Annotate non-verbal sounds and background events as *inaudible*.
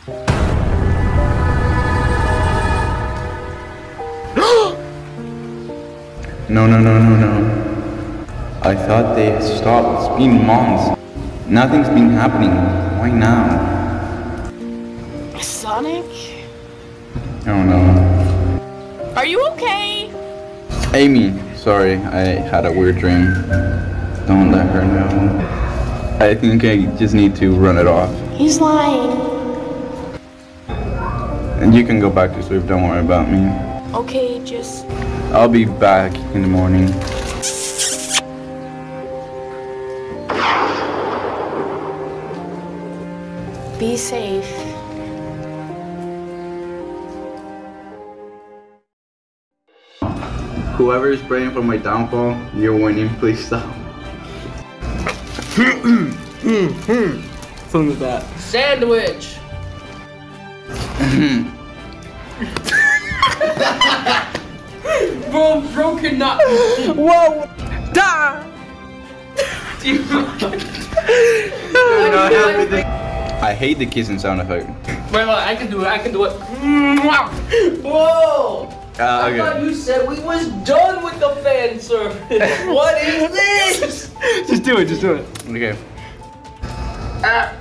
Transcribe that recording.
*gasps* No, no, no, no, no. I thought they had stopped. It's been months. Nothing's been happening. Why now? Sonic? Oh no. Are you okay? Amy, sorry, I had a weird dream. Don't let her know. I think I just need to run it off. He's lying. And you can go back to sleep, don't worry about me. Okay, just I'll be back in the morning. be safe. Whoever is praying for my downfall, you're winning. Please stop. *clears throat* Mm-hmm. Something like that. Sandwich. *laughs* Bro, broken nut. Whoa! Da! You know everything. I hate the kissing sound effect. Wait, wait, I can do it. I can do it. Whoa! Uh, I thought you said we was done with the fan service. *laughs* what is this? Just do it, just do it. Okay. Ah,